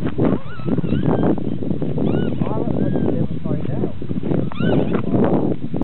Thank you.